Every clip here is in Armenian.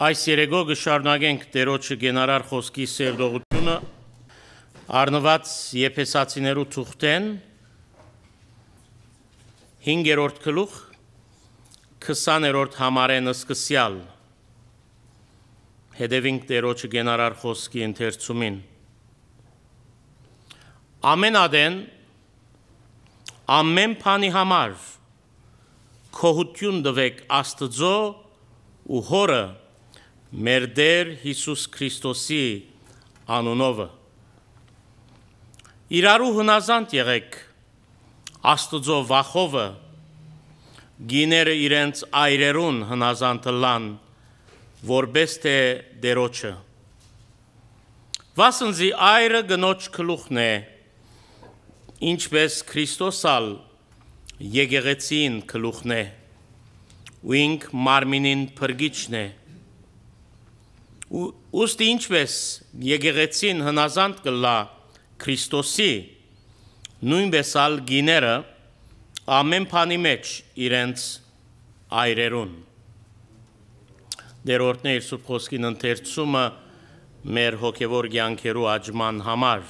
Այս երեգո կշարունակենք Տերոջը գենարար խոսքի սերդողությունը առնված Եփեսացիներու թուղթեն 5-րդ գլուխ 20-րդ համարենը սկսյալ հետևինք Տերոջը գենարար խոսքի ընթերցումին Ամեն ադեն ամեն բանի համար քոհություն դվեք Աստծո ու հորը մեր Տեր Հիսուս Քրիստոսի անունովը Իրարու հնազանդ եղեք Աստծո վախովը գիները իրենց այրերուն հնազանդ լան որբես թե դերոջը Վասնզի այրը գնոջ գլուխն է ինչպես Քրիստոսալ եկեղեցին գլուխն է ու ինք մարմինին փրկիչն է Ոստի ինչպես եկեղեցին հնազանդ կլա Քրիստոսի նույնպես ալ գիները ամեն բանի մեջ իրենց այրերուն դերորդն է իր սուրբ խոսքին ընթերցումը մեր հոգևոր կյանքերու աճման համար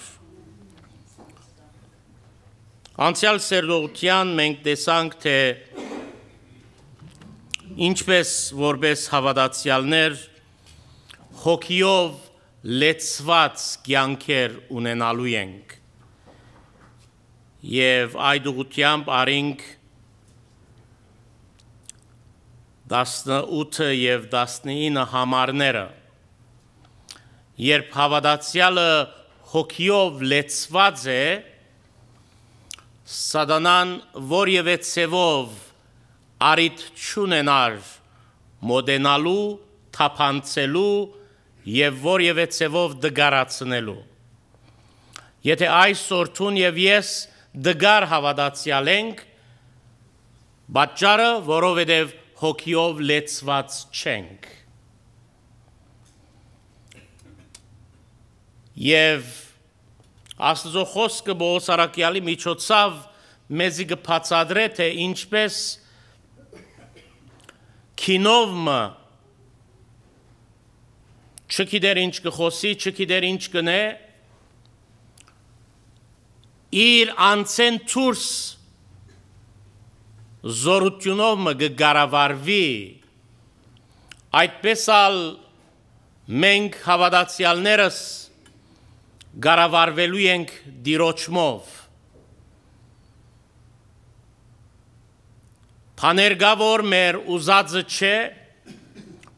անցյալ սերդողության մենք տեսանք թե ինչպես որպես հավատացյալներ հոգիով լեցված կյանքեր ունենալու ենք եւ այդ ուղությամբ արինք 18 եւ 19 համարները երբ հավատացյալը հոգիով լեցված է սատանան որևէ ցևով արիտ չունենար մոդենալու թափանցելու եւ որևէ ցևով դգարացնելու։ Եթե այսօր ցուն եւ ես դգար հավատացյալ ենք, բաճարը, որովհետեւ հոգիով լեցված չենք։ Եվ Աստծո խոսքը Բողոսարակյալի միջոցով մեզի կբացատրե թե ինչպես քինովը չգիտեր ինչ կխոսի, չգիտեր ինչ կնե, իր անցեն ցուրս զորությունով մը գարավարվի այդպես ալ մենք հավատացյալներս գարավարվելու ենք դիրոճմով Փաներգավոր մեր ուզածը չէ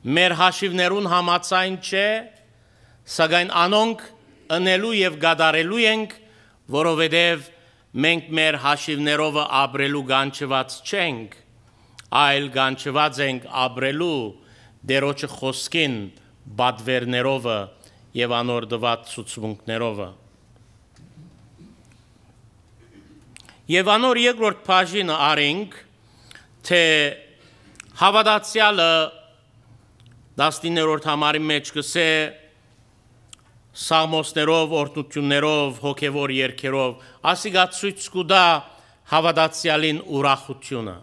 մեր հաշիվներուն համացայն չէ, սակայն անոնք ընելու եւ գադարելու ենք, որովհետեւ մենք մեր հաշիվներով ապրելու գանչված չենք, այլ գանչված ենք ապրելու դերոջը խոսքին բադվերներով եւ անոր դված ցուցմունքներով Եվ անոր երկրորդ բաժինը արինք թե հավատացյալը 19-րդ համարի մեջ կսե սաղմոսներով, օրտնություններով, հոգևոր երկերով, ասիգա ցույց կուտա հավատացյալին ուրախությունը,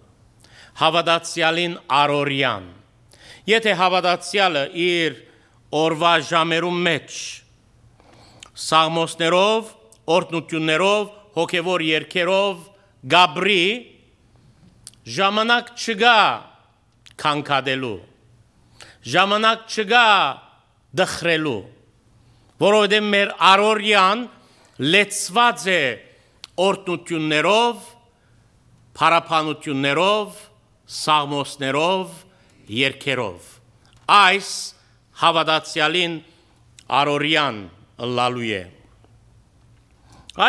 հավատացյալին արորյան։ Եթե հավատացյալը իր օրվա ժամերում մեջ սաղմոսներով, օրտնություններով, հոգևոր երկերով գաբրի ժամանակ չգա քանքադելու ժամանակ չգա դխրելու, որովհետև մեր առորյան լեցված է օրտնություններով, փարապանություններով, սաղմոսներով, երկերով։ Այս հավատացյալին առորյան լալու է։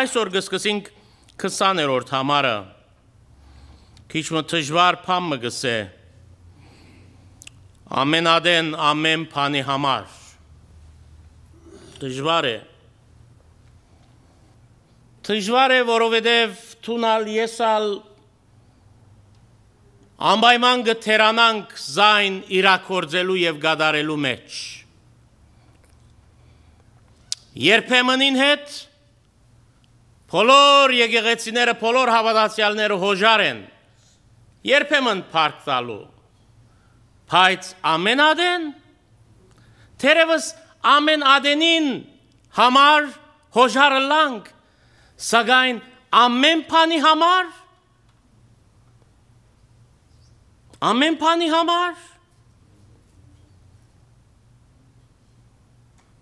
Այսօր կսկսենք 20-րդ համարը։ Քիչ մը դժվար փամը գսե ամենադեն ամեն բանի համար դժվար է դժվար է որովհետև թունալ եսալ անպայման գթերանանք զայն իրակորձելու եւ գադարելու մեջ երբեմնին հետ բոլոր եկեղեցիները բոլոր հավատացյալները հոժար են երբեմն փառք տալու Բայց ամենադեն Թերևս ամեն ադենին համար հոժարը լանք, սակայն ամեն բանի համար ամեն բանի համար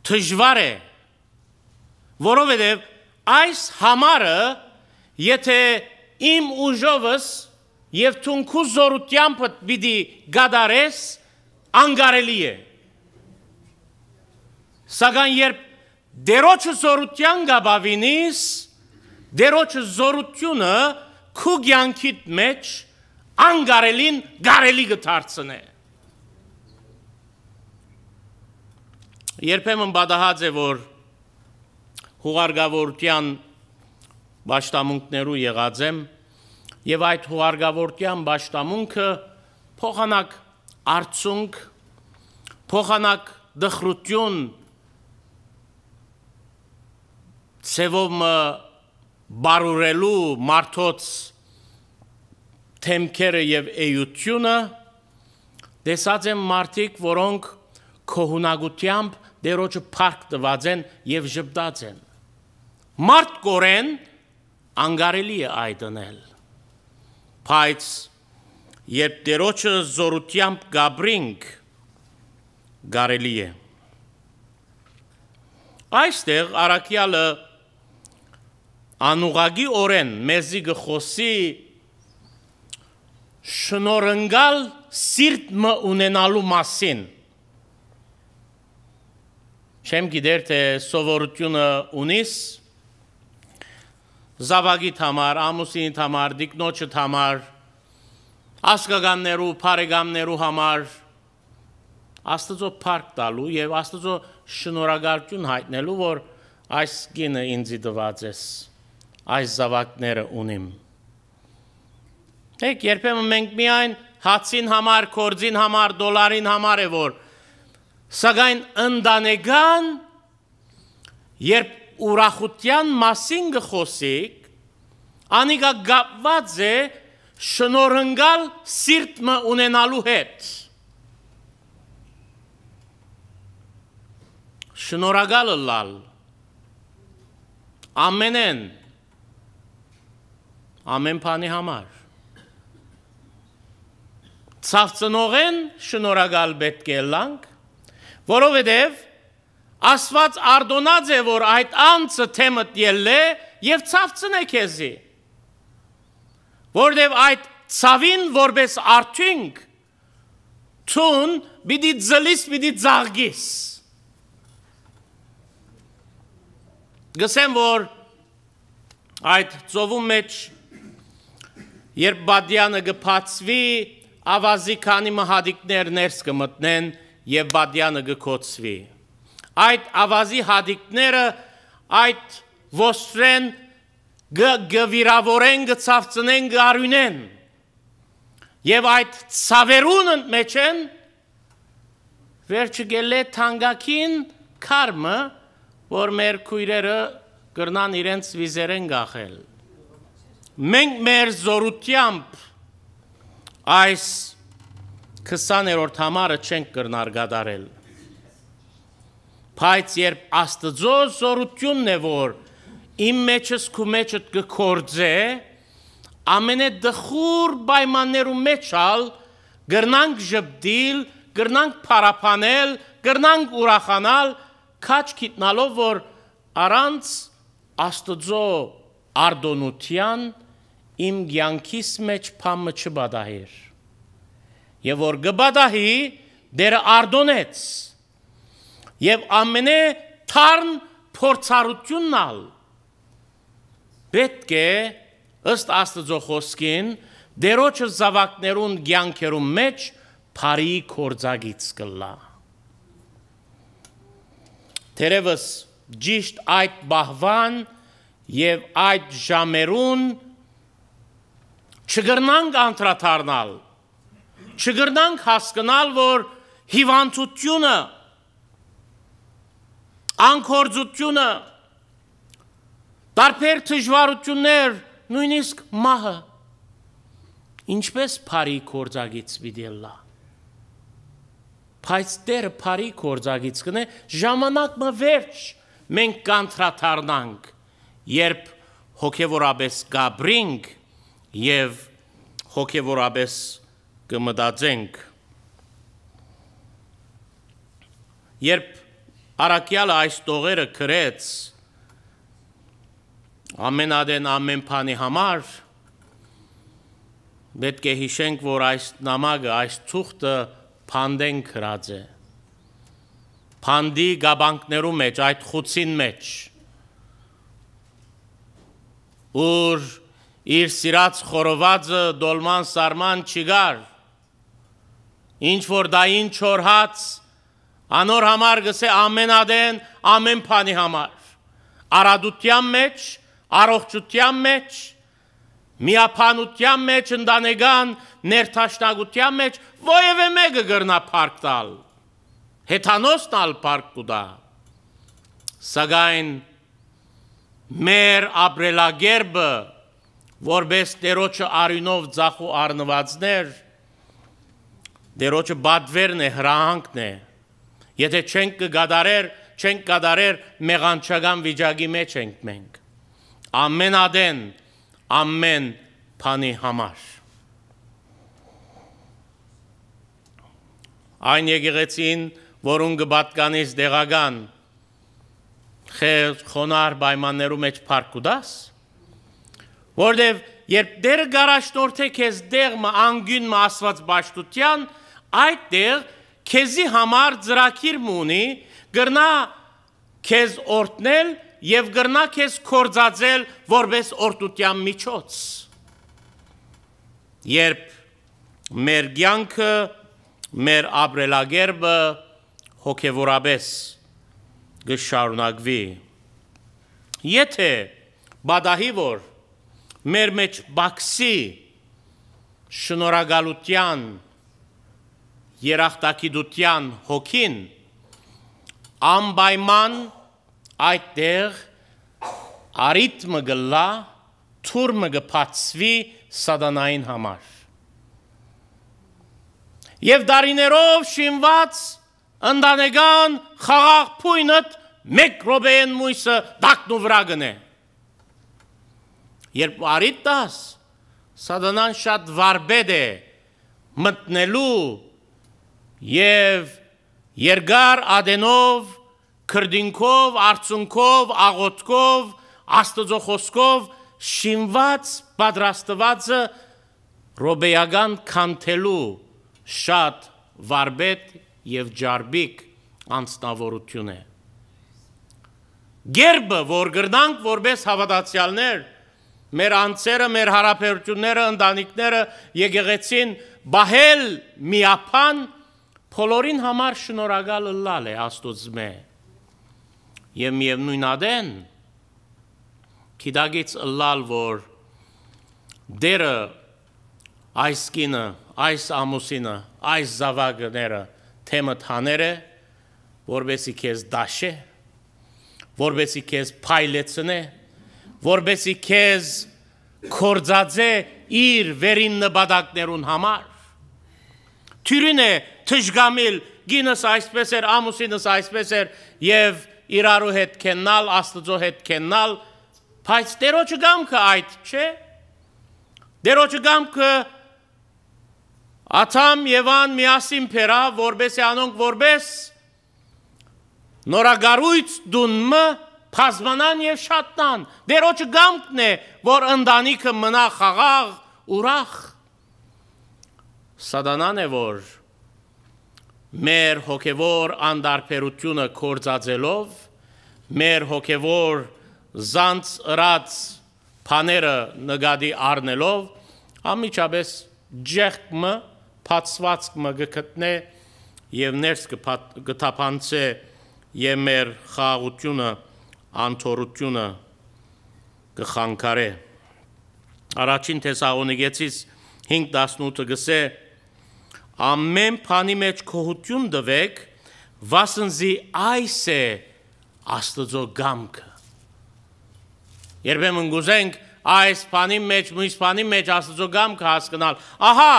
դժվար է որովհետև այս համարը եթե իմ ուժովս եւ թունքու զորությամբ պիտի գադարես անգարելի է սակայն երբ դերոջը զորության գաբավինիս դերոջը զորությունը քու ցանկիտ մեջ անգարելին գարելի գդարցնե երբեմն բադահած է որ հուղարգավորության ճշտամունքներու եղած եմ եւ այդ հուղարգավորության ճշտամունքը փոխանակ արցունք փոխանակ դխրություն ցևոմ բարուրելու մարդոց թեմքերը եւ էյությունը դեսած են մարդիկ, որոնք քոհունակությամբ դերոջը փառք տված են եւ ժպտած են մարդ կորեն անգարելի է այդնել բայց երբ դերոջը զորությամբ գաբրինք գարելի է այստեղ արաքյալը անուղագի օրեն մեզի գխոսի շնորհնգալ սիրտ մը ունենալու մասին Չեմ գիտեր թե սովորությունը ունիս զավագիտ համար, ամուսինիտ համար, դիկնոջդ համար, ասկագաններու, բարեկամներու համար Աստծո փառք տալու եւ Աստծո շնորհակալություն հայտնելու, որ այս գինը ինձի տված ես, այս զավակները ունիմ։ Եկ երբեմն մենք միայն հացին համար, կորձին համար, դոլարին համար է որ Սակայն ընդանեկան երբ ուրախության մասին գխոսիկ, անիկա գապված է շնորհնգալ սիրտը ունենալու հետ։ Շնորհակալը լալ ամենեն ամեն բանի համար ցավծնողեն շնորհակալ պետք է լանք որովհետև Աստված արդոնած է, որ այդ անցը թեմըտ ելլե եւ ցավցնե քեզի։ Որովհետև այդ ցավին որպես արդյունք ցուն բիդի ձլիս բիդի ծաղգիս։ Գսեմ որ այդ ծովում մեջ երբ բադյանը գփացվի ավազի քանի մահադիկներ ներս կմտնեն եւ բադյանը գկոցվի այդ ավազի հադիկները այդ ոսրեն գվիրավորեն գծավծնեն գարյունեն եւ այդ ցավերուն մեջ են վերջը գելե թանգակին կարմը որ մեր քույրերը կրնան իրենց վիզերեն գախել մենք մեր զորությամբ այս 20-րդ համարը չենք կրնար գադարել։ Բայց երբ Աստծո զորությունն է որ իմ մեջս քու մեջդ կկործե, ամենե դխուր պայմաններու մեջ ալ գրնանք ժպտիլ, գրնանք փարապանել, գրնանք ուրախանալ, քաչ գիտնալով որ առանց Աստծո արդոնության իմ ցանկիս մեջ փամը չբադահեր եւ որ գբադահի դերը արդոնեց եւ ամենե թարն փորձառությունն ալ պետք է ըստ Աստծո խոսքին դերոջը զավակներուն ցանկերուն մեջ բարի կորձագից կլա Տերևս ճիշտ այդ բահվան եւ այդ ժամերուն չգրնանք անդրադառնալ չգրնանք հասկանալ, որ հիվանդությունը, անկորձությունը, տարբեր դժվարություններ, նույնիսկ մահը ինչպես բարի կորձագից պիտի լա։ բայց Տերը բարի կորձագից կնե ժամանակը վերջ մենք կանտրաթարնանք երբ հոգևորապես գաբրինք եւ հոգևորապես կմտածենք երբ Արաքյալը այս տողերը գրեց ամենադեն ամեն բանի համար պետք է հիշենք, որ այս նամակը, այս ցուխտը փանդեն գրած է։ Փանդի գաբանքներու մեջ, այդ խուցին մեջ։ Ուր իր սիրած խորովածը դոլման սարման չգար։ Ինչ որ դային չորհած Անոր համար գսե ամենադեն ամեն բանի համար։ Արադության մեջ, առողջության մեջ, միապանության մեջ, ընդանեգան ներթաշնագության մեջ ովևէ մեկը գրնա փառք տալ։ Հեթանոսն ալ փառք կուտա։ Սակայն մեր ապրելագերբը որբես Տերոջը արյունով ցախու առնվածներ Տերոջը բադվերն է, հրանքն է, Եթե չենք կգադարեր, չենք կդարեր մեղանչական վիճակի մեջ ենք մենք։ Ամենադեն, ամեն բանի համար։ Այն եկեղեցին, որուն կբատկանից դեղական խեր խոնար պայմաններու մեջ փարկուդաս, որտեվ երբ դերը գարաշտորթե քեզ դեղը անգյուն մը ասված ճաշտության, այդ դեղ քեզի համար ծրակիր մունի, գրնա քեզ օրտնել եւ գրնա քեզ կորձածել որպես օրտության միջոց։ Երբ մեր ցանկը, մեր ապրելագերբը հոգեվորապես գշարունակվի։ Եթե բադահի որ մեր մեջ բաքսի շնորհակալության երախտագիտության հոգին անպայման այդտեղ արիթմը գլա թուրմը գփացվի սատանային համար եւ դարիներով շինված ընդանեկան խաղաղ փույնըտ մեկ ռոբեն մույսը դակնու վրա գնե երբ արիտ դաս սատանան շատ վարբեդ է մտնելու եւ երկար ադենով, քրդինքով, արցունքով, աղոթքով, աստծո խոսքով շինված պատրաստվածը ռոբեական քանթելու շատ վարբետ եւ ջարբիկ անձնավորություն է։ Գերբը, որ գրնանք որպես հավատացյալներ, մեր անձերը, մեր հարաբերությունները, ընտանիքները եկեղեցին բահել միապան Բոլորին համար շնորհակալը լալ է Աստուծմե։ Եվ միևնույն ադեն քիդագից լալ որ դերը այս կինը, այս ամուսինը, այս զավակները թեմը թաները, որբեսի քեզ դաշե, որբեսի քեզ փայլեցնե, որբեսի քեզ կորձածե իր վերին նպատակներուն համար։ Թյուրին է թշգամիլ գինս այսպես էր, ամուսինս այսպես էր եւ իրարու հետ կենալ, Աստծո հետ կենալ, բայց Տերոջը գամքը այդ չէ։ Տերոջը գամքը Աթամ Եվան միասին փերա, որբես անոնք որբես նորագարույց դունմը փազմանան եւ շատնան։ Դերոջը գամքն է, որ ընտանիքը մնա խաղաղ, ուրախ։ Սատանան է որ մեր հոգևոր անդարբերությունը կորցածելով, մեր հոգևոր զանց ըրած փաները նկատի առնելով, ամիջապես ջեղկը, փածվածքը գտնե եւ ներս կթափանցե եւ մեր խաղաղությունը, անթորությունը կխանգարե։ Առաջին Թեսաղոնիկեցից 5:18-ը գսե ամեն բանի մեջ քողություն դվեք, վասնզի այս է Աստծո գամքը։ Երբեմն գուզենք այս բանի մեջ, մյուս բանի մեջ Աստծո գամքը հասկանալ։ Ահա,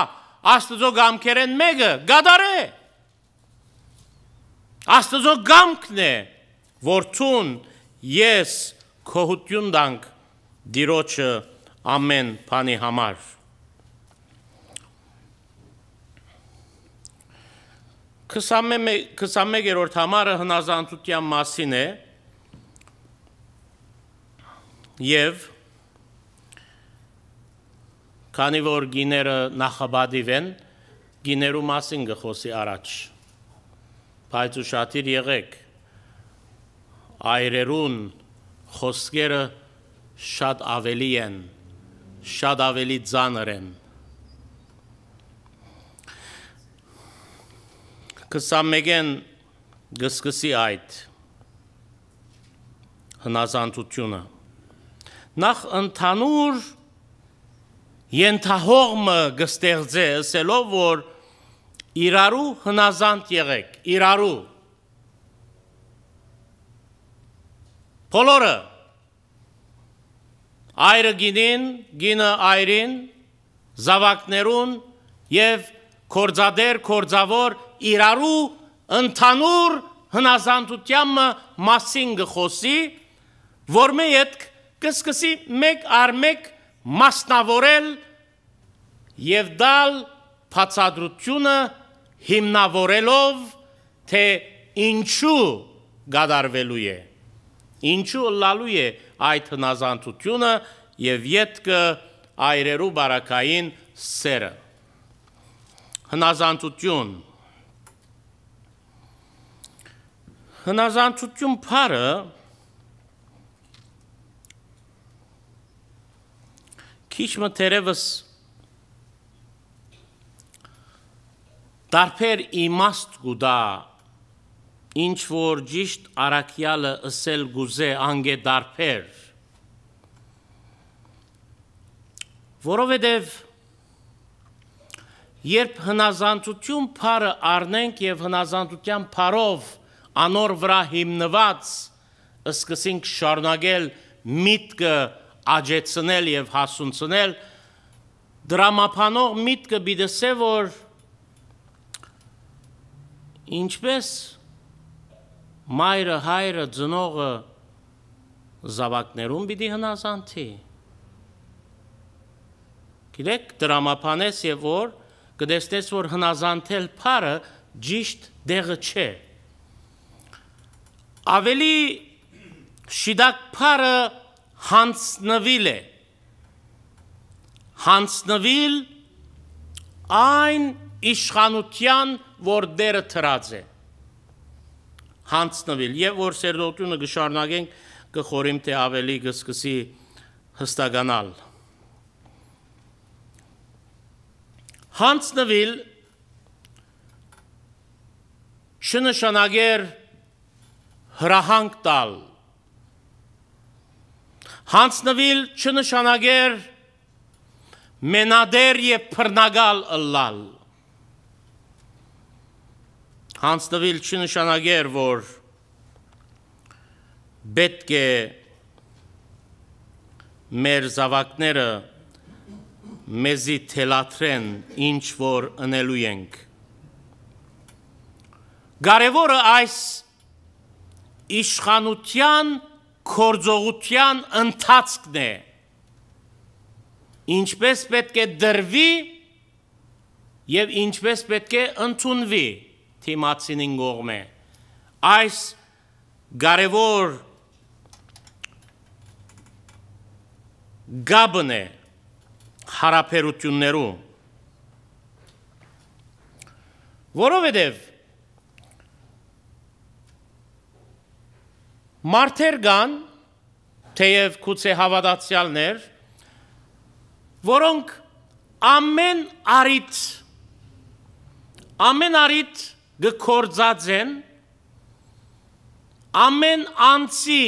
Աստծո գամքերեն մեկը գադարե։ Աստծո գամքն է, որդուն ես քոհություն դանք դիրոջը ամեն բանի համար։ 21-րդ համարը հնազանդության մասին է եւ քանի որ գիները նախաբադիվ են, գիներու մասին գխոսի առաջ։ Բայց ուշադիր եղեք, այրերուն խոսքերը շատ ավելի են, շատ ավելի ծանր են 21-ին գսկսի այդ հնազանդությունը նախ ընդհանուր ենթահողմը գստեղծե ասելով որ իրարու հնազանդ եղեք իրարու բոլորը այրը գինին գինը այրին զավակներուն եւ կորձադեր կորձավոր իրարու ընդհանուր հնազանդության մասին գխոսի, որ մի հետ կսկսի մեկ առ մեկ մասնավորել եւ դալ բացադրությունը հիմնավորելով թե ինչու գադարվելու է ինչու լալու է այդ հնազանդությունը եւ յետքը այրերու բարակային սերը հնազանդություն հնազանդություն փարը քիչ մտերևս դարբեր իմաստ գուդա ինչ որ ճիշտ արաքյալը ըսել գուզե անգե դարբեր որովհետև երբ հնազանդություն փարը առնենք եւ հնազանդության փարով անոր վրա հիմնված սկսենք շարունակել միտքը աջեցնել եւ հասունցնել դրամապանող միտքը բիդսե որ ինչպես մայրը հայրը ծնողը զավակներուն պիտի հնազանդի գիտեք դրամապանես եւ որ կդեսնես որ հնազանդել փարը ճիշտ դեղը չէ ավելի շիդակ փարը հանցնվիլ է հանցնվիլ այն իշխանության որ դերը թրած է հանցնվիլ եւ որ սերդոտությունը գշարնագենք կխորիմ թե ավելի կսկսի հստականալ հանցնվիլ շնշանագեր հրահանգ տալ հանցնվիլ չնշանագեր մենադեր եւ փռնագալ ըլլալ հանցնվիլ չնշանագեր որ պետք է մեր զավակները մեզի թելաթրեն ինչ որ ընելու ենք Կարևորը այս իշխանության կորձողության ընթացքն է ինչպես պետք է դրվի եւ ինչպես պետք է ընդունվի թիմացինին կողմը այս կարևոր գաբն է հարաբերություններու որովհետև Մարդեր կան, թեև գուցե հավատացյալներ, որոնք ամեն արիտ ամեն արիտ գկործած են ամեն անցի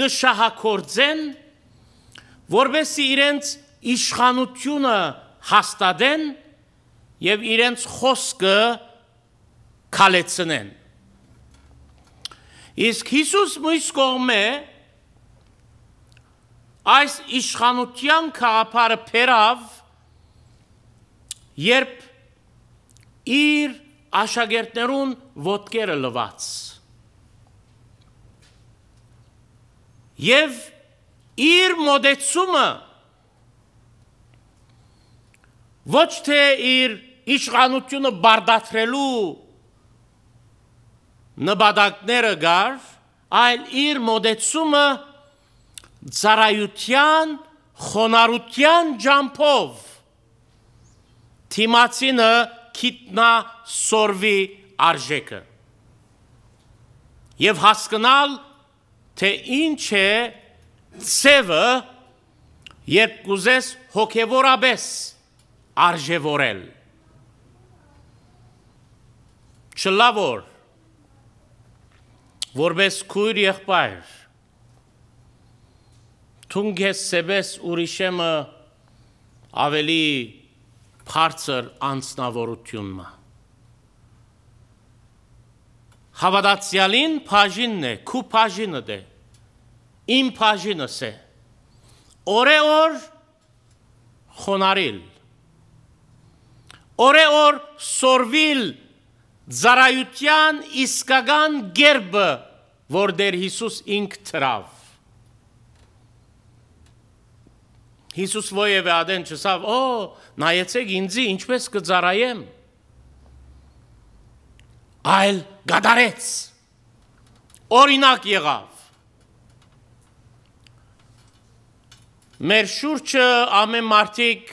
գշահակորձեն որբեսի իրենց իշխանությունը հաստատեն եւ իրենց խոսքը քալեցնեն Իսկ Հիսուս մույս կողմե այս իշխանության քաղաքարը փերավ երբ իր աշակերտներուն ոտքերը լված։ Եվ իր մոդեցումը ոչ թե իր իշխանությունը բարդացրելու նպատակները գար, այլ իր մոդեցումը ծարայության, խոնարհության ջամփով թիմացինը քիտնա սորվի արժեքը եւ հասկանալ թե ինչ է ցևը երբ կուզես հոգեվորաբես արժևորել չլավոր որպես քույր եղբայր թունգ ես սեբես ուրիշեմը ավելի բարձր անձնավորությունն Հավատացյալին բաժինն է, քու բաժինը դե։ Իմ բաժինս է։ Օրեօր խոնարիլ։ Օրեօր սորվիլ զարայության իսկական գերբը, որ դեր Հիսուս ինք տրավ։ Հիսուս ովև ադեն չսավ, օ, նայեցեք ինձի ինչպես կծարայեմ։ Այլ գադարեց։ Օրինակ եղավ։ Մեր շուրջը ամեն մարդիկ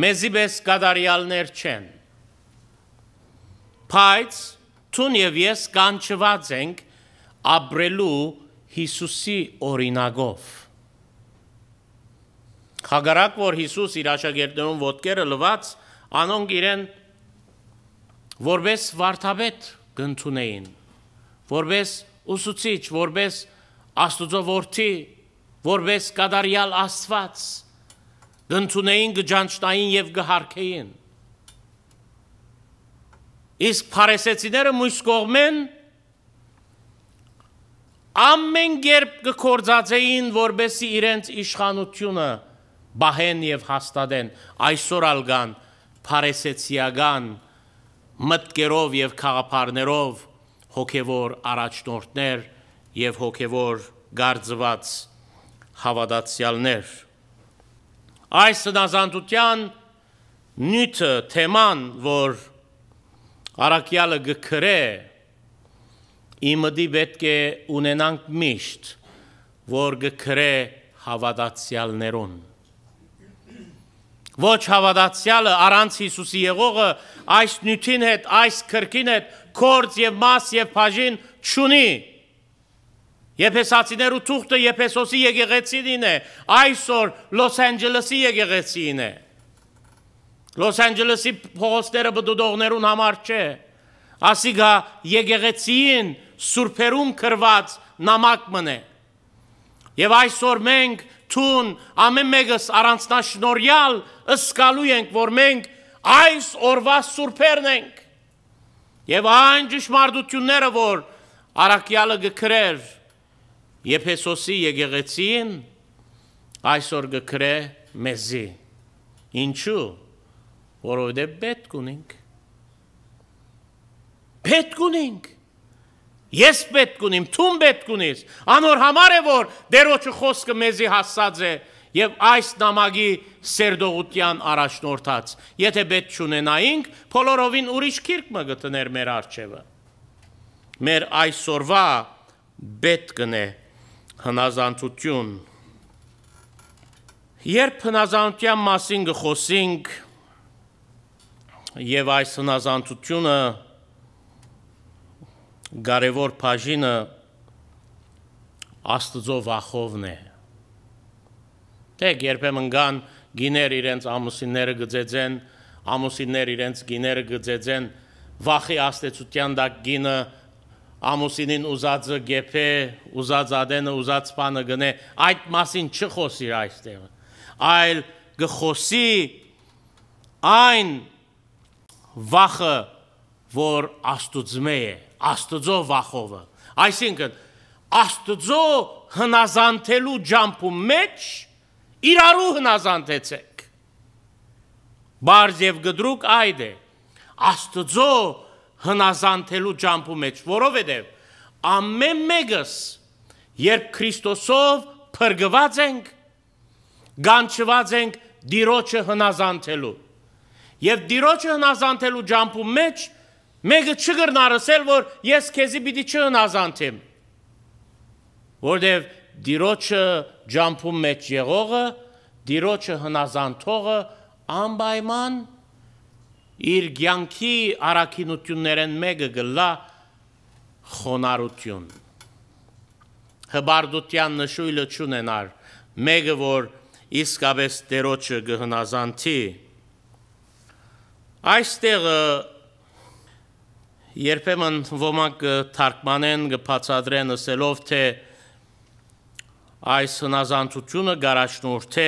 մեզի պես գադարյալներ չեն Բայց ցուն եւ ես կանչված ենք ապրելու Հիսուսի օրինագով։ Խագարակ որ Հիսուս իր աշակերտներուն ոտքերը լված, անոնք իրեն որբես վարդապետ գտնունեին, որբես ուսուցիչ, որբես Աստուծո որդի, որբես կադարյալ Աստված գտնունեին գջանչտային եւ գհարքեին։ Իսկ փարեսեցիները մույս կողմեն ամեն կերպ կկործածեին, որբեսի իրենց իշխանությունը բահեն եւ հաստատեն այսօր ալգան փարեսեցիական մտկերով եւ խաղապարներով հոգեվոր առաջնորդներ եւ հոգեվոր գարձված հավատացյալներ այս հնազանդության նյութը թեման որ Արաքյալը գքրե իմդի պետք է ունենանք միշտ, որ գքրե հավատացյալներուն։ Ոչ հավատացյալը առանց Հիսուսի եղողը այս նյութին հետ, այս քրկին հետ կորց եւ մաս եւ բաժին չունի։ Եփեսացիներու թուղթը Եփեսոսի եկեղեցին է, այսօր Լոս Անջելեսի եկեղեցին է։ Լոս Անջելեսի փողոցները բդուդողներուն համար չէ։ Ասիգա եկեղեցին սուրբերում կրված նամակ մնե։ Եվ այսօր մենք թուն ամեն մեկս առանցնաշնորյալ ըսկալու ենք, որ մենք այս օրվա սուրբերն ենք։ Եվ այն ճշմարտությունները, որ Արաքյալը գկրեր Եփեսոսի եկեղեցին, այսօր գկրե մեզի։ Ինչու՞ որովհետև պետք ունենք։ Պետք ունենք։ Ես պետք ունիմ, թուն պետք ունիս։ Անոր համար է որ դերոջը խոսքը մեզի հասած է եւ այս նամակի սերդողության առաջնորդած։ Եթե պետք չունենայինք, բոլորովին ուրիշ քիրք մը գտներ մեր արչեվը։ Մեր այսօրվա պետքն է հնազանդություն։ Երբ հնազանդության մասին գխոսենք, եւ այս հնազանդությունը կարևոր բաժինը Աստծո վախովն է։ Դեք երբեմն կան գիներ իրենց ամուսինները գծեցեն, ամուսիններ իրենց գիները գծեցեն, վախի աստեցության դակ գինը ամուսինին ուզածը գեփե, ուզած ադենը, ուզած բանը գնե, այդ մասին չխոսիր այստեղ։ Այլ գխոսի այն վախը, որ Աստուծմե է, Աստծո վախովը։ Այսինքն Աստծո հնազանդելու ջամփու մեջ իրարու հնազանդեցեք։ Բարձ եւ գդրուկ այդ է։ Աստծո հնազանդելու ջամփու մեջ, որովհետև ամեն մեկս երբ Քրիստոսով փրկված ենք, գանչված ենք Տիրոջը հնազանդելու։ Եվ Տիրոջը հնազանդելու ջամփու մեջ մեկը չգրնարսել, որ ես քեզի պիտի չհնազանդեմ։ Որտեվ Տիրոջը ջամփու մեջ եղողը, Տիրոջը հնազանդողը անպայման իր ցանկի արակինություններեն մեկը գլա խոնարհություն հբարդության նշույլը չունենար մեկը որ իսկապես դերոջը գհնազանթի այստեղ երբեմն ոմանք թարգմանեն կբացատրեն ասելով թե այս հնազանդությունը գարաշնորթե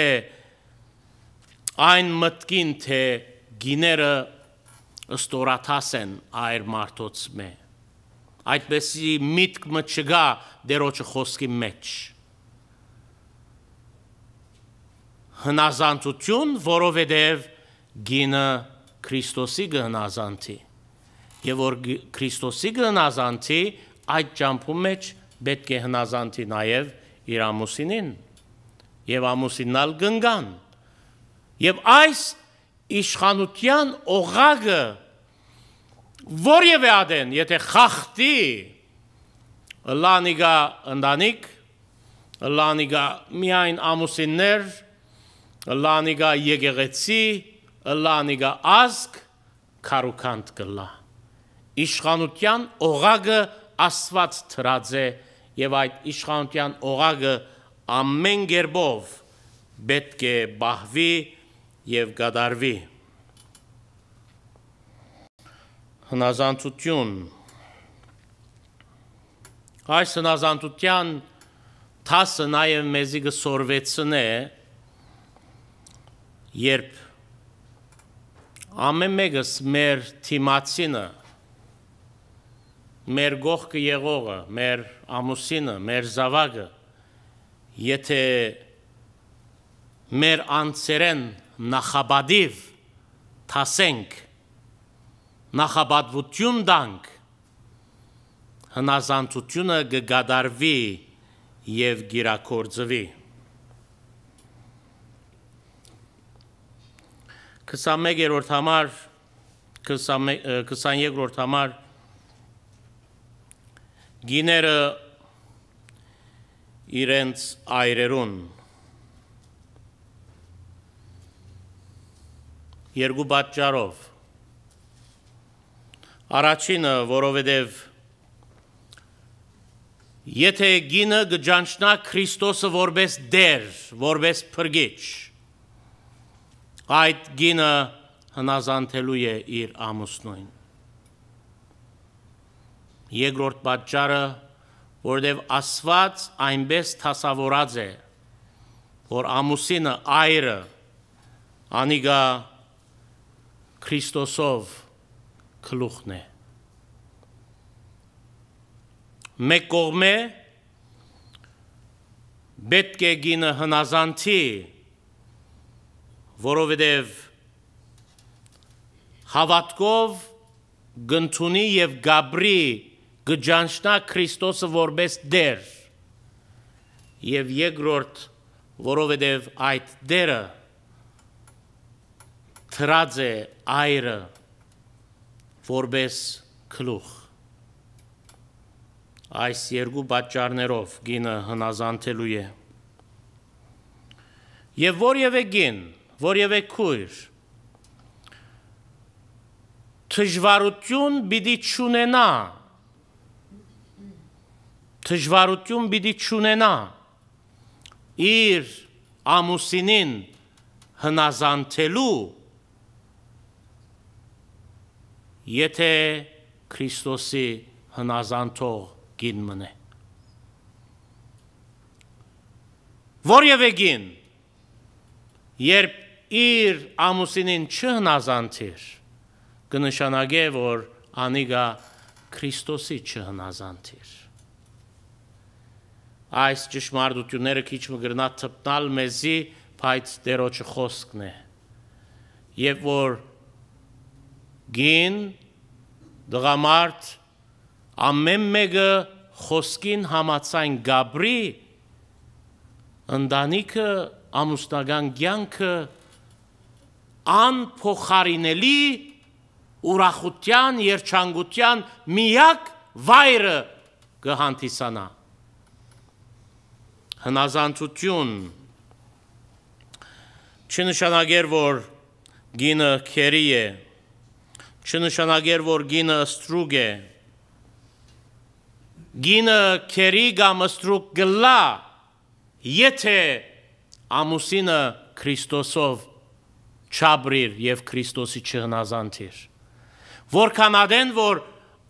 այն մտքին թե գիները ստորաթաս են այր մարդոց մե այդպեսի միտք մը չգա դերոջը խոսքի մեջ հնազանդություն որովհետև գինը Քրիստոսի գնազանթի եւ որ Քրիստոսի գնազանթի այդ ճամփու մեջ պետք է հնազանթի նաեւ իր ամուսինին եւ ամուսինալ գնգան եւ այս իշխանության օղագը որևէ ադեն, եթե խախտի լանիգա ընտանիք, լանիգա միայն ամուսիններ, լանիգա եկեղեցի, լանիգա ազգ քարուքանտ կլա։ Իշխանության օղագը Աստված թրած է եւ այդ իշխանության օղագը ամեն գերբով պետք է բահվի եւ գադարվի հնազանդություն այս հնազանդության թասը նաև մեզի գսորվեցնե երբ ամեն մեկս մեր թիմացինը մեր գողքը եղողը, մեր ամուսինը, մեր զավակը եթե մեր անցերեն նախաբադիվ թասենք նախաբադվություն դանք հնազանդությունը կգադարվի եւ գիրակորձվի 21-րդ համար 23-րդ համար գիները իրենց այրերուն երկու պատճառով։ Առաջինը, որովհետև եթե գինը գջանչնա Քրիստոսը որպես դեր, որպես փրկիչ, այդ գինը հնազանդելու է իր ամուսնույն։ Երկրորդ պատճառը, որովհետև Աստված այնպես թասավորած է, որ ամուսինը այրը անիգա Քրիստոսով գլուխն է։ Մեկ կողմե պետք է գինը հնազանդի, որովհետև հավատքով գնթունի եւ գաբրի գջանշնա Քրիստոսը որպես դեր եւ երկրորդ որովհետև այդ դերը թրած է այրը որբես քլուխ այս երկու պատճառներով գինը հնազանդելու է եւ որևէ գին որևէ քույր թժվարություն պիտի ճունենա թժվարություն պիտի ճունենա իր ամուսինին հնազանդելու եթե Քրիստոսի հնազանդող գին մնե։ Որևէ գին, երբ իր ամուսինին չհնազանդիր, կնշանակե, որ անիգա Քրիստոսի չհնազանդիր։ Այս ճշմարտությունները քիչ մը գրնա թպնալ մեզի, բայց դերոջը խոսքն է։ Եվ որ գին դղամարդ ամեն մեկը խոսքին համացայն գաբրի ընտանիքը ամուսնական կյանքը անփոխարինելի ուրախության, երջանկության միակ վայրը կհանդիսանա։ Հնազանդություն չնշանագեր որ գինը քերի է, չնշանագեր որ գինը ստրուկ է, գինը քերի կամ ստրուկ գլա, եթե ամուսինը Քրիստոսով չաբրիր եւ Քրիստոսի չհնազանդիր։ Որքան ադեն որ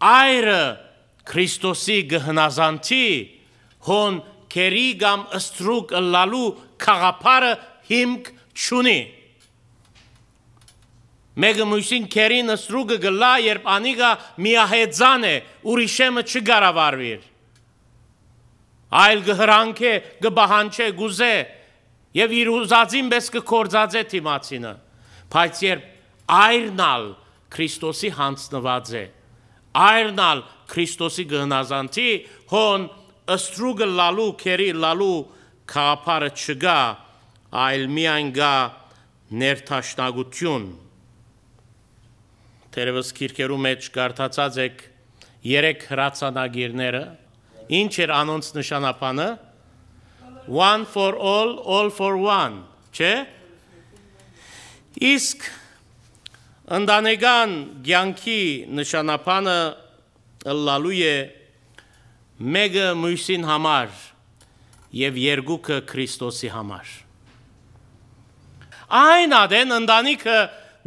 այրը Քրիստոսի գհնազանդի հոն քերի կամ ստրուկ լալու խաղապարը հիմք չունի։ Մեկը մույսին քերին ստրուկը գլա, երբ անիգա միահեծան է, ուրիշեմը չգարավարվիր։ Այլ գհրանք է, գբահանչե, գուզե, եւ իր ուզածին պես կկործածե թիմացինը։ Բայց երբ այրնալ Քրիստոսի հանցնված է, այրնալ Քրիստոսի գնազանտի հոն ըստրուգը լալու քերի լալու քապարը չգա, այլ միայն գա ներթաշնագություն։ Տերևս քիրքերու մեջ կարդացած եք երեք հրացանագիրները, ինչ էր անոնց նշանապանը, one for all, all for one, չէ՞։ Իսկ ընդանեկան ցանկի նշանապանը լալու է մեկը մույսին համար եւ երկուքը Քրիստոսի համար։ Այն ադեն ընտանիքը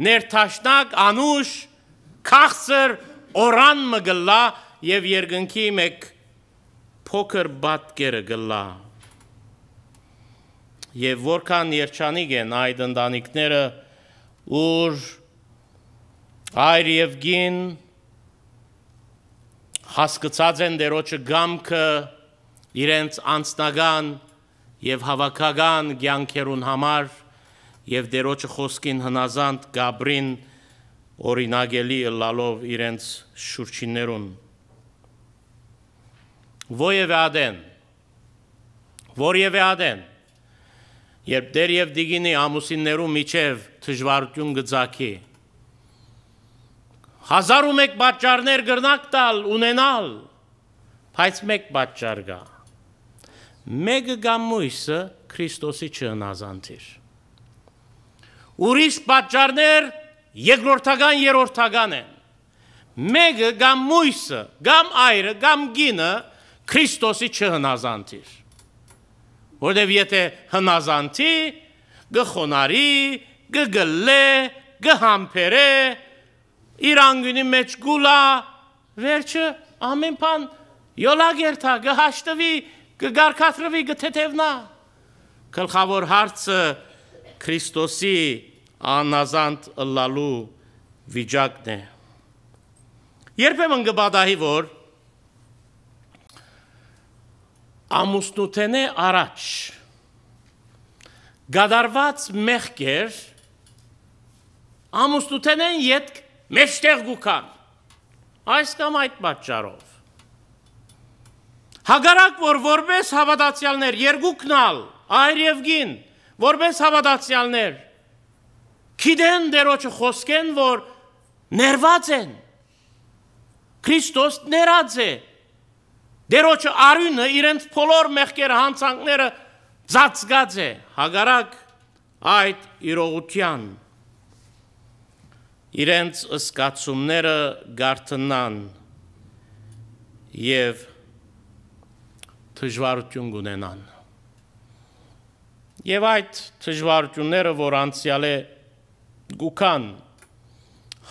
ներթաշնակ անուշ քաղցր օրան մգլա եւ երկնքի մեկ փոքր բատկերը գլա եւ որքան երջանիկ են այդ ընտանիքները ուր այր եւ գին հասկացած են դերոջը գամքը իրենց անձնական եւ հավաքական ցանկերուն համար եւ դերոջը խոսքին հնազանդ Գաբրին օրինագելի լալով իրենց շուրջիներուն Ոևե ադեն Որևէ ադեն Երբ դեր եւ դիգինի ամուսիններու միջև դժվարություն գծակի հազար ու մեկ պատճառներ գրնակ տալ ունենալ բայց մեկ պատճառ կա մեկը գամույսը Քրիստոսի չհնազանդիր ուրիշ պատճառներ երկրորդական երրորդական են մեկը գամ մույսը գամ այրը գամ գինը Քրիստոսի չհնազանդիր որովհետև եթե հնազանդի, գխոնարի, գգլե, գհամբերե, իր անգունի մեջ գուլա, վերջը ամեն բան յոլագերթա, գհաշտվի, գգարկաթրվի, գթեթևնա։ Գլխավոր հարցը Քրիստոսի անազանդ լալու վիճակն է։ Երբեմն գբադահի որ ամուսնութենե առաջ գադարված մեղքեր ամուսնութենեն յետք մեջտեղ գուքան այս կամ այդ պատճառով հագարակ որ որպես հավատացյալներ երկուքնալ այր եւ գին որպես հավատացյալներ գիտեն դերոջը խոսքեն որ ներված են Քրիստոս ներած է Դերոջը արյունը իրենց բոլոր մեղքերը հանցանքները ծածկած է հագարակ այդ իրողության իրենց ըսկացումները գարտնան եւ դժվարություն ունենան եւ այդ դժվարությունները որ անցյալ է գուքան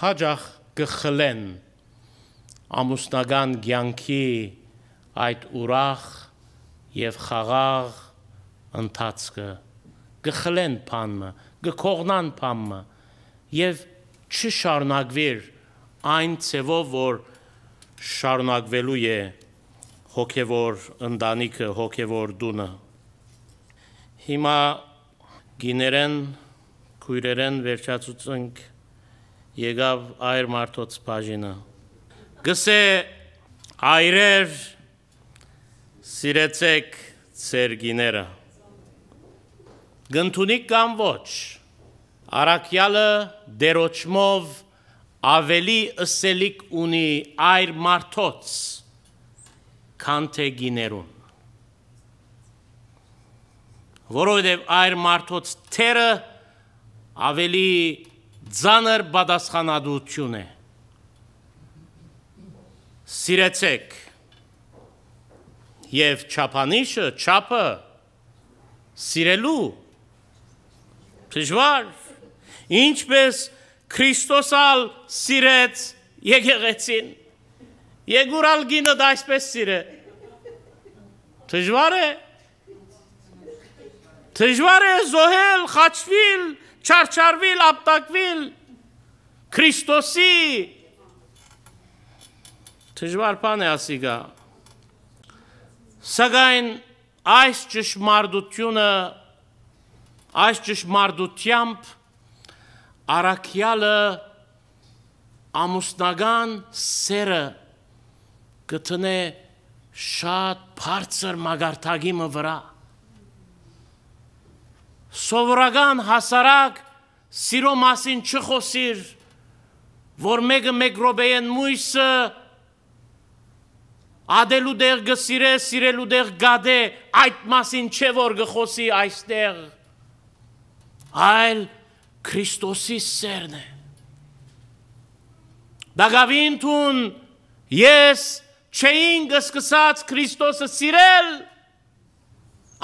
հաջախ գխլեն ամուսնական ցանկի այդ ուրախ եւ խաղաղ ընթացքը գխլեն փանմը գկողնան փամը եւ չշարունակվիր այն ցևով որ շարունակվելու է հոգևոր ընտանիքը հոգևոր դունը հիմա գիներեն քույրերեն վերջացուցենք եկավ այր մարդոց բաժինը գսե այրեր սիրեցեք ծեր գիները գնթունիկ կամ ոչ արաքյալը դերոճմով ավելի ըսելիք ունի այր մարդոց քան թե գիներուն որովհետև այր մարդոց թերը ավելի ձանր բադասխանադություն է սիրեցեք եւ չափանիշը չափը սիրելու դժվար ինչպես Քրիստոսալ սիրեց եկեղեցին Եգուրալ գինը դասպես սիրե. Դժվար է Դժվար է զոհել, խաչվիլ, չարչարվիլ, ապտակվիլ Քրիստոսի Դժվար բան է ասիգա Սակայն այս ճշմարտությունը այս ճշմարտությամբ արաքյալը ամուսնական սերը գտնե շատ բարձր մագարտագի վրա սովորական հասարակ սիրո մասին չխոսիր որ մեկը մեկ րոպեեն մույսը ադելու դեղ գսիրե սիրելու դեղ գադե այդ մասին չէ որ գխոսի այստեղ այլ Քրիստոսի սերն է Դագավին տուն ես չէին գսկսած Քրիստոսը սիրել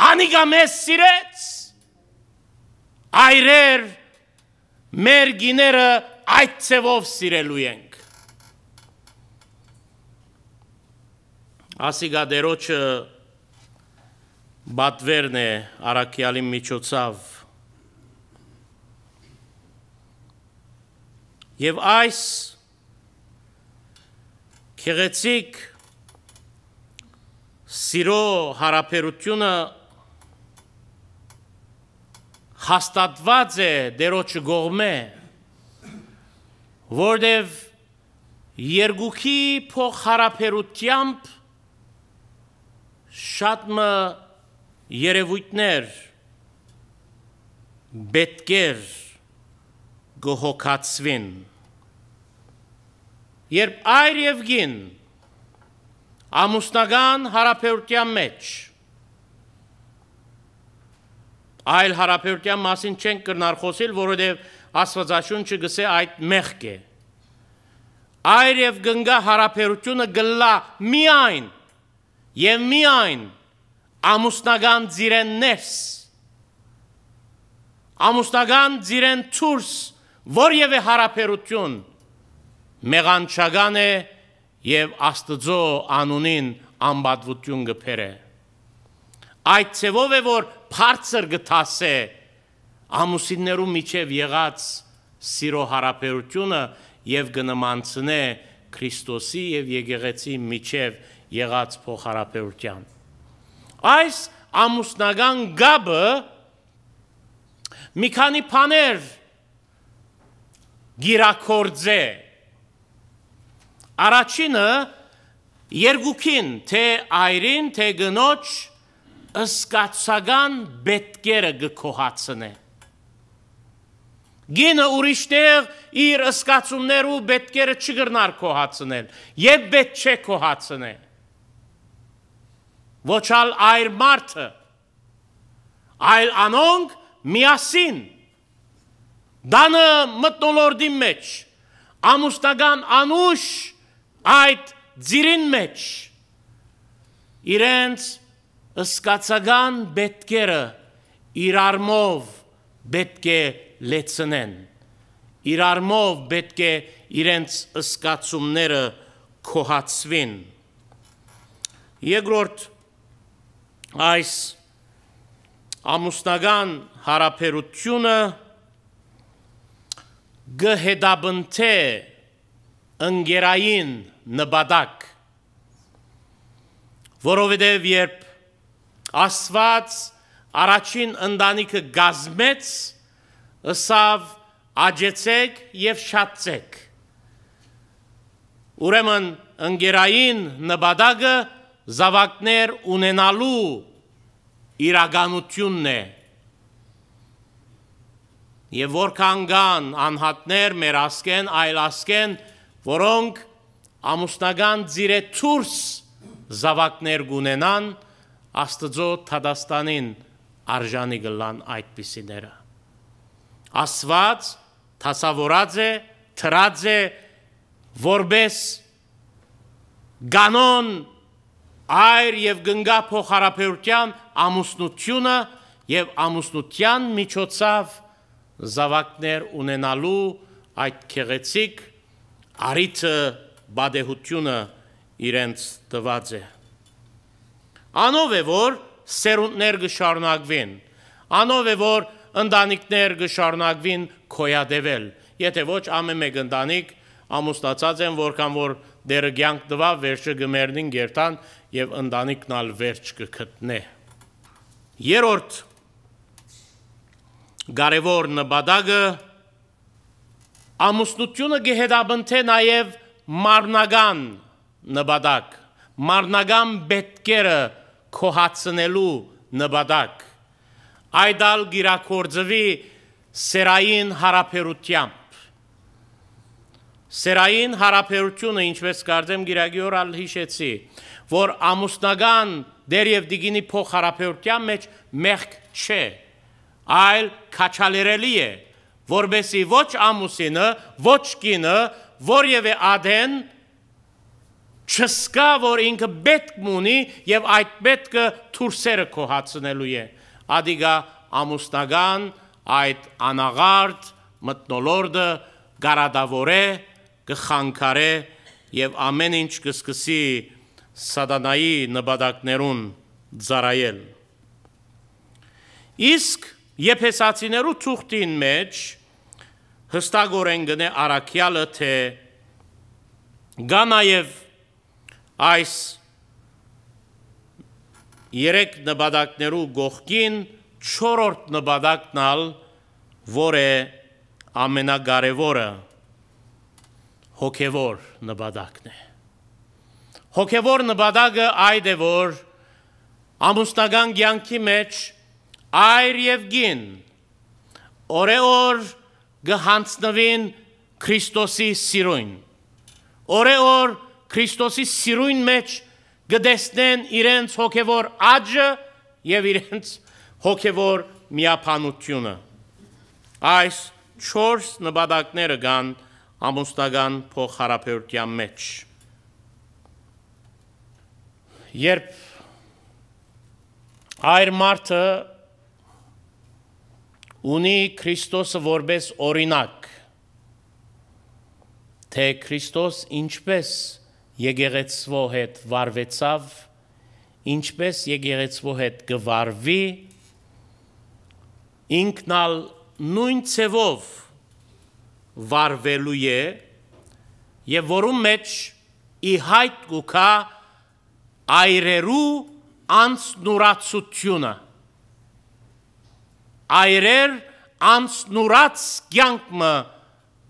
անիգա մեզ սիրեց այրեր մեր գիները այդ ծևով սիրելու ենք ասիգա դերոչը բատվերն է արաքյալի միջոցավ Եվ այս քեղեցիկ սիրո հարաբերությունը հաստատված է դերոջը գողմե, որտև երկուքի փող հարաբերությամբ շատ մը երևույթներ պետքեր գողոքացվին երբ այր եւ գին ամուսնական հարաբերության մեջ այլ հարաբերության մասին չեն կրնար խոսել, որովհետև Աստվածաշունչը գսե այդ մեղք է։ Այր եւ գնգա հարաբերությունը գլա միայն եւ միայն ամուսնական ձիրեններս ամուսնական ձիրեն ցուրս որևէ հարաբերություն մեղանչական է եւ Աստծո անունին ամբատվություն գբերե այդ ցևով է որ բարձր գտասե ամուսիններու միջև եղած սիրո հարաբերությունը եւ գնմանցնե Քրիստոսի եւ եկեղեցի միջև եղած փոխհարաբերության այս ամուսնական գաբը մի քանի բաներ գիրակորձե Առաջինը երկուքին, թե այրին, թե գնոջ ըսկացական բետկերը գկոհացնե։ Գինը ուրիշտեղ իր ըսկացումներ ու բետկերը չգրնար կոհացնել, և բետ չէ կոհացնե։ Ոչալ այր մարդը, այլ անոնք միասին, դանը մտնոլորդի մեջ, ամուստական անուշ այդ ձիրին մեջ իրենց ըսկացական պետքերը իրարմով պետք է լեցնեն իրարմով պետք է իրենց ըսկացումները քոհացվին երկրորդ այս ամուսնական հարաբերությունը գհեդաբնթե ընկերային նպատակ որովհետև երբ Աստված առաջին ընտանիքը գազմեց ըսավ աջեցեք եւ շատցեք Ուրեմն ընկերային նպատակը զավակներ ունենալու իրականությունն է։ Եվ որքան կան անհատներ մեր ասկեն, այլ ասկեն, որոնք ամուսնական ծիրե ցուրս զավակներ գունենան, Աստծո Թադաստանին արժանի գլան այդպիսիները։ Աստված թասավորած է, թրած է որբես գանոն այր եւ գնգա փոխարապետության ամուսնությունը եւ ամուսնության միջոցով զավակներ ունենալու այդ քեղեցիկ արիթը բադեհությունը իրենց տված է անով է որ սերունդներ կշարունակվին անով է որ ընտանիքներ կշարունակվին քոյադեվել եթե ոչ ամեն մեկ ընտանիք ամուսնացած են որքան որ դերը ցանկ տվա վերջը գմերնին գերտան եւ ընտանիքն ալ վերջ կգտնե երրորդ կարևոր նպատակը ամուսնությունը գեհդաբնթե նաև մարնական նպատակ, մարնական պետքերը քոհացնելու նպատակ։ Այդալ գիրակորձվի սերային հարաբերությամբ։ Սերային հարաբերությունը, ինչպես կարծեմ գիրագիորալ հիշեցի, որ ամուսնական դեր եւ դիգինի փոխհարաբերության մեջ մեղք չէ, այլ քաչալերելի է, որբեսի ոչ ամուսինը, ոչ կինը, որևէ ադեն չսկա, որ ինքը պետք մունի եւ այդ պետքը թուրսերը կոհացնելու է։ Ադիգա ամուսնական այդ անաղարտ մտնոլորդը գարադավորե, կխանքարե եւ ամեն ինչ կսկսի սատանայի նպատակներուն ծարայել։ Իսկ Եփեսացիներու ցուղտին մեջ հստակորեն գնե արաքյալը թե գա նաև այս երեք նպատակներու գողքին չորրորդ նպատակնալ որ է ամենակարևորը հոգևոր նպատակն է հոգևոր նպատակը այդ է որ ամուսնական կյանքի մեջ այր եւ գին օրեօր գհանցնվին Քրիստոսի սիրուն օրեօր Քրիստոսի սիրուն մեջ գտեսնեն իրենց հոգևոր աճը եւ իրենց հոգևոր միապանությունը այս 4 նպատակները կան ամուսնական փոխհարաբերության մեջ երբ այր մարդը ունի Քրիստոսը որպես օրինակ թե Քրիստոս ինչպես եկեղեցվո հետ վարվեցավ ինչպես եկեղեցվո հետ գվարվի ինքնալ նույն ցևով վարվելու է եւ որում մեջ ի հայտ գուքա այրերու անցնուրացությունը այրեր անցնուրած կյանքը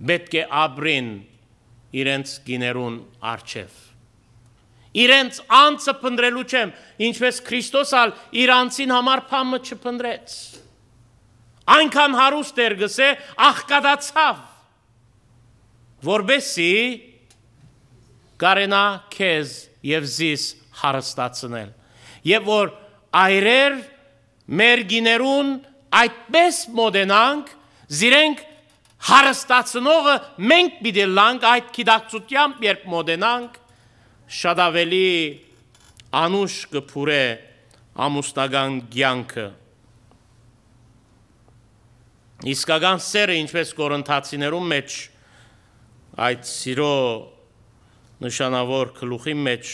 պետք է ապրին իրենց գիներուն արչև իրենց անձը փնդրելու չեմ ինչպես Քրիստոս ալ իր անձին համար փամը չփնդրեց այնքան հարուստ էր գսե աղկադացավ որբեսի կարենա քեզ եւ զիս հարստացնել եւ որ այրեր մեր գիներուն այդպես մոդենանք, զիրենք հարստացնողը մենք պիտի լանք այդ գիտակցությամբ, երբ մոդենանք, շատ ավելի անուշ կփուրե ամուսնական կյանքը։ Իսկական սերը, ինչպես կորընթացիներում մեջ այդ սիրո նշանավոր գլուխի մեջ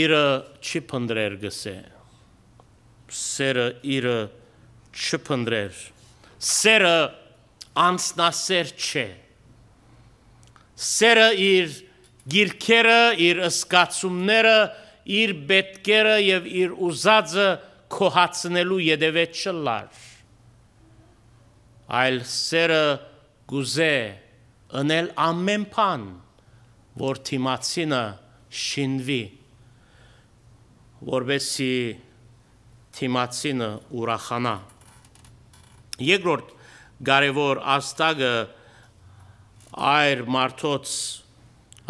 իրը չի փնդրեր գսե սերը իրը չփնդրեր։ Սերը անցնասեր չէ։ Սերը իր գիրքերը, իր ըսկացումները, իր պետքերը եւ իր ուզածը քոհացնելու յետևետ չլար։ Այլ սերը գուզե ընել ամեն բան որ թիմացինը շինվի, որբեսի թիմացինը ուրախանա։ Երկրորդ կարևոր աստագը այր մարդոց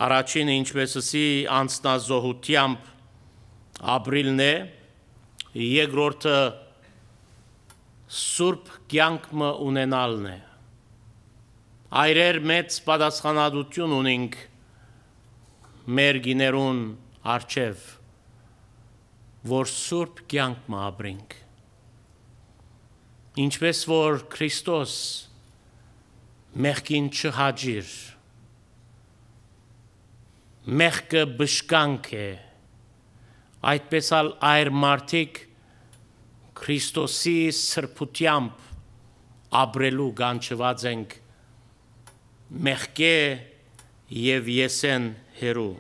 առաջինը ինչպես ասի անցնազոհությամբ ապրիլն է, երկրորդը սուրբ կյանքը ունենալն է։ Այրեր մեծ պատասխանատվություն ունենք մեր գիներուն արչև, որ սուրբ կյանք մաբրինք։ Ինչպես որ Քրիստոս մեղքին չհաջիր, մեղքը բշկանք է, այդպես ալ այր մարդիկ Քրիստոսի սրբությամբ ապրելու գանչված ենք մեղքե եւ եսեն հերու